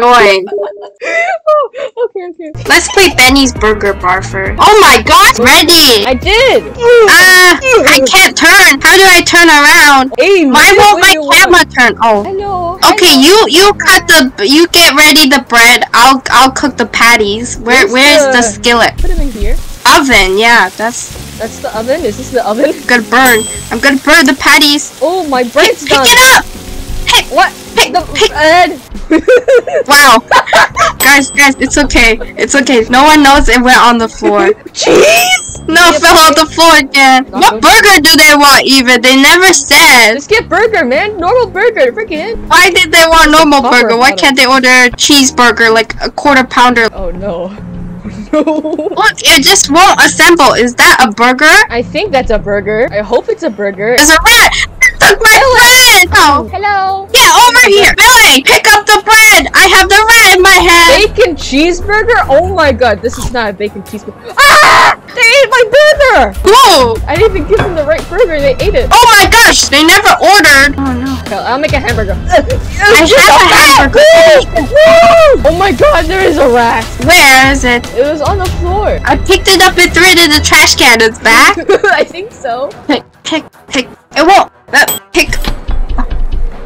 oh, okay, okay. Let's play Benny's Burger Bar first. Oh my god, ready! I did. Ah, I can't turn. How do I turn around? Hey, Why won't my you want? camera turn? Oh. Hello. Okay, you you cut the you get ready the bread. I'll I'll cook the patties. Where Where's where's the the- skillet? Put them in here. Oven. Yeah, that's That's the oven. Is this the oven? I'm gonna burn. I'm gonna burn the patties. Oh, my Pick, bread's pick done. it up. Pick. What? Pick, The pick. bread. Wow. guys, guys, it's okay. It's okay. No one knows it went on the floor. Cheese. No, it fell on the floor again. Not What burger do they want even? They never said. Just get burger, man. Normal burger. Freaking. Why did they want normal burger? Why can't they order a cheeseburger like a quarter pounder? Oh no. no. Look, it just won't assemble. Is that a burger? I think that's a burger. I hope it's a burger. There's a rat! Took my bread! Oh. Hello. Yeah, over here! Billy! Pick up the bread! I have the rat in my hand! Bacon cheeseburger? Oh my god, this is not a bacon cheeseburger. Ah! They ate my burger! Whoa! I didn't even give them the right burger. They ate it. Oh my gosh! They never ordered! Oh no. I'll make a hamburger. I have a hamburger! Oh my god, there is a rat. Where is it? It was on the floor. I picked it up and threw it in the trash can. It's back. I think so. Pick, pick, pick. It won't. Uh, pick.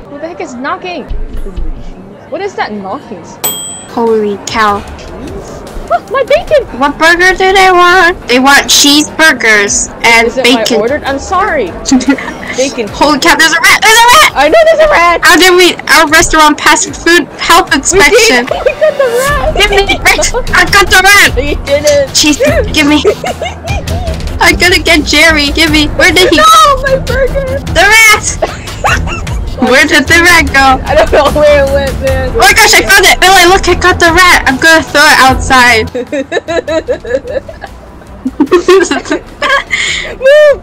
Who the heck is knocking? What is that knocking? Holy cow. Oh, my bacon! What burger do they want? They want cheeseburgers and Is it my bacon. ordered? I'm sorry. Bacon. Holy cow, there's a rat! There's a rat! I know there's a rat. How did we our restaurant pass food health We inspection? did. We got the rat. Give me right! I got the rat! We did it. Cheese, give me. I gotta get Jerry. Give me. Where did he? No, my burger. The rat! Where did the rat go? I don't know where it went, man. Oh my gosh, I found it! Billy, look, I got the rat! I'm gonna throw it outside.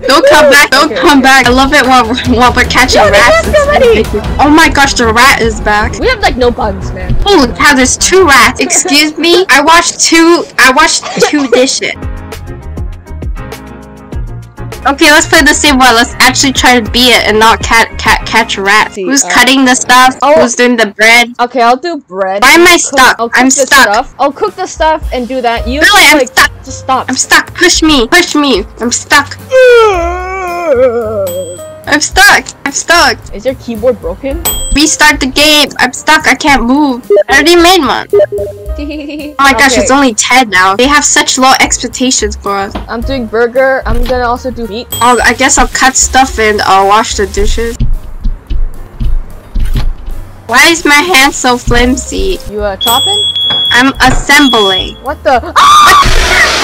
Don't come back, don't Okay, come okay. back. I love it while, we're- while we're catching the rats. Oh my gosh, the rat is back. We have like no buns, man. Holy cow, there's two rats. Excuse me? I watched two, I watched two dishes. Okay, let's play the same one. Let's actually try to beat it and not cat, cat, catch rats. See, Who's uh, cutting the stuff? oh. Who's doing the bread? Okay, I'll do bread. Why am I Cook- stuck? I'll cook I'm the stuck. Stuff. I'll cook the stuff and do that. You Really, I'm like stuck. just stop. I'm stuck. Push me. Push me. I'm stuck. I'm stuck. I'm stuck. Is your keyboard broken? Restart the game. I'm stuck. I can't move. I already made one. oh my gosh, it's only 10 now. They have such low expectations for us. I'm doing burger. I'm gonna also do meat. Oh, I guess I'll cut stuff and I'll wash the dishes. Why is my hand so flimsy? You uh chopping? I'm assembling. What the?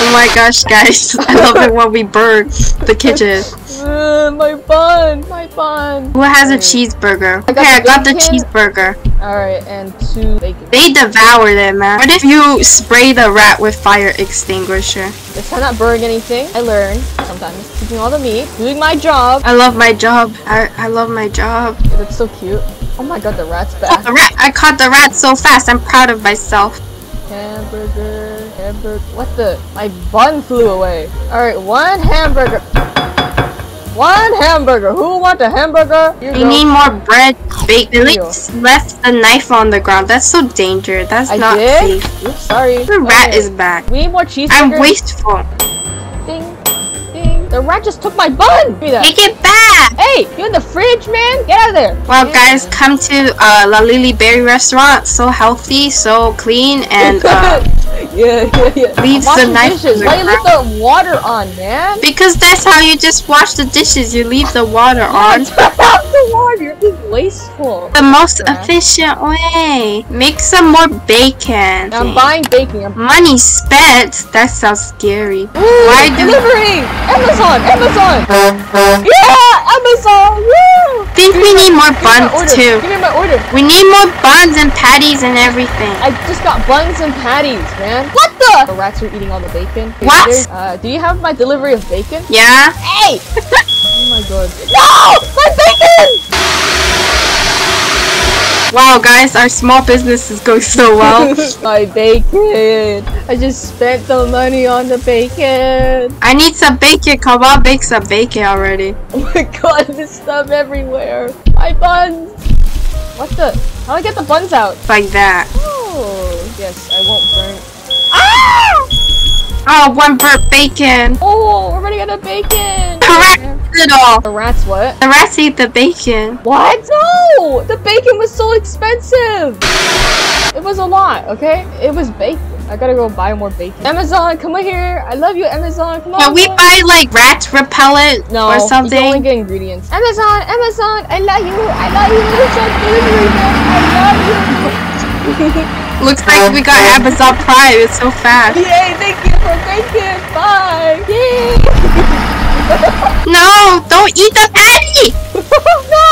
Oh my gosh, guys. I love it when we burn the kitchen. Uh, my bun, my bun. Who has a cheeseburger? I Okay, I got the bacon. cheeseburger. All right, and two bacon. They devoured it, man. What if you spray the rat with fire extinguisher? If I'm not burning anything, I learn sometimes. Cooking all the meat, doing my job. I love my job. I, I love my job. It looks so cute. Oh my god, the rat's back. The rat, I caught the rat so fast. I'm proud of myself. Hamburger, hamburger. What the? My bun flew away. All right, one hamburger. One hamburger. Who want a hamburger? You We go. need more bread, bacon. Here At you go. least left the knife on the ground. That's so dangerous. That's I not did. safe. Oops, sorry. The rat Okay. is back. We need more cheeseburgers. I'm wasteful. The rat just took my bun. Give me that. Take it back. Hey, you in the fridge, man? Get out of there. Well, Yeah. guys, come to uh, Lalili Berri Restaurant. So healthy, so clean, and uh, yeah, yeah, yeah. Leaves Wash the knife dishes. Why you leave the water on, man? because that's how you just wash the dishes. You leave the water on. The water. You're being wasteful. The most Crap. efficient way. Make some more bacon. I'm buying bacon. I'm Money spent. That sounds scary. Why do delivery? Amazon, Amazon. Yeah, Amazon. Woo! think we need more Give buns too? Give me my order. We need more buns and patties and everything. I just got buns and patties, man. What the? The rats are eating all the bacon. What? There's- Uh, do you have my delivery of bacon? Yeah? Hey! oh my god. No! My bacon! Wow, guys, our small business is going so well. my bacon. I just spent the money on the bacon. I need some bacon. Come on, bake some bacon already. Oh my god, this stuff everywhere. My buns. What the? How do I get the buns out? Like that. Oh. Yes, I won't burn. Oh, one burnt bacon. Oh, we're running out of bacon. The rats it all. The rats what? The rats ate the bacon. What? No! The bacon was so expensive! It was a lot, okay? It was bacon. I gotta go buy more bacon. Amazon, come over here. I love you, Amazon. Come on. Can we buy like rat repellent no, or you can only something? get ingredients. Amazon, Amazon, I love you. I love you. Amazon delivery man. I love you. Looks like we got um, Amazon Prime. It's so fast. Yay, thank you for bacon. Bye. Yay. No, don't eat the patty. no,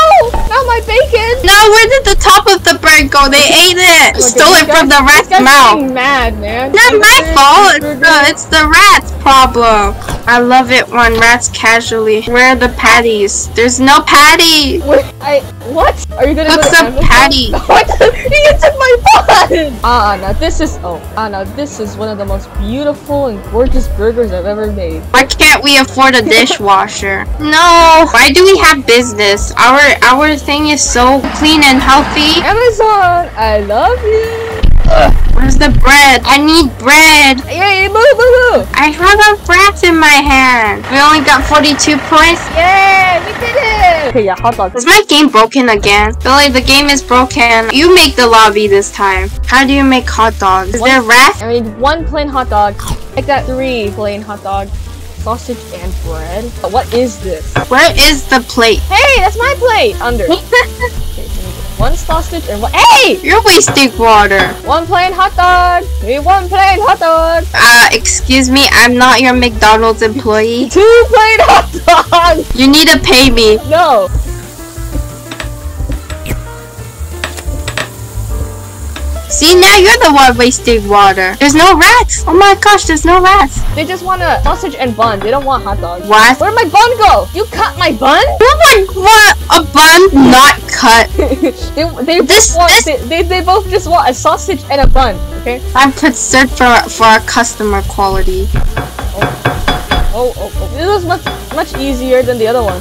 not my bacon. No, where did the top of the bread go? They ate it. Look, Stole it from the rat's mouth. mad, man. Not my fault. It's the, it's the rat's problem. I love it when rats casually. Where are the patties? There's no patty. Wait, I what? Are you gonna What's go to a patty? What? you took my bun! Ah, now this is oh, ah, now this is one of the most beautiful and gorgeous burgers I've ever made. Why can't we afford a dishwasher? No. Why do we have business? Our our thing is so clean and healthy. Amazon, I love you. Where's the bread? I need bread. Yay, boo boo boo! I have a rat in my hand. We only got 42 points. Yay, we did it! Okay, yeah, hot dog. Is my game broken again? Billy, the game is broken. You make the lobby this time. How do you make hot dogs? Is there rats? I need one plain hot dog. Make that three plain hot dogs sausage and bread. But what is this? Where is the plate? Hey, that's my plate. Under. one sausage and one. Hey, You're wasting water. one plain hot dog. Need one plain hot dog. Uh, excuse me, I'm not your McDonald's employee. Two plain hot dogs. You need to pay me. No. See, now you're the one wasting water. There's no rats. Oh my gosh, there's no rats. They just want a sausage and bun. They don't want hot dogs. What? Where'd my bun go? You cut my bun? Oh my, what? A bun not cut. they they This- both want this- they, they, they both just want a sausage and a bun. Okay. I'm concerned for for our customer quality. Oh oh oh. oh, oh. This was much much easier than the other one.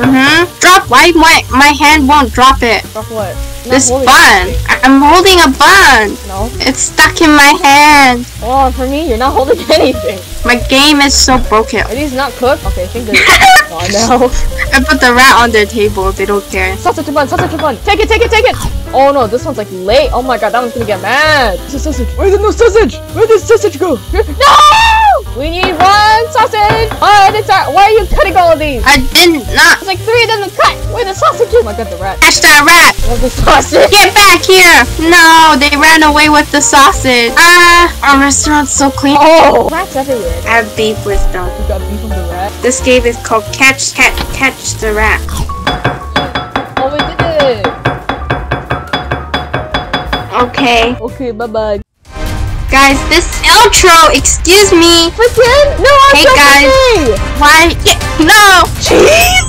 Mm-hmm. Drop. Why my my hand won't drop it? Drop what? This bun. I'm holding a bun. No. It's stuck in my hand. Oh, for me, you're not holding anything. My game is so broken. Are these not cooked? Okay, I think they're. oh no. I put the rat on their table. They don't care. Sausage bun, sausage bun. Take it, take it, take it. Oh no, this one's like late. Oh my god, that one's gonna get mad. It's a sausage. Where's the no sausage? Where did sausage go? No! We need one sausage. Oh, it's our, why are you cutting all of these? I did not It's like three of them to cut. Where the sausages? Oh my god, the rat. catch that rat. Where's the sausage? Get back here! No, they ran away with the sausage. Ah, our restaurant's so clean. Oh, rats everywhere. I have beef with them. You got beef from the rat. This game is called Catch Cat Catch the Rat. Oh, we did it. Okay. Okay, bye bye. Guys, this outro, excuse me. Freaking! No, I'm Hey, guys. Why? Yeah, no! Cheese!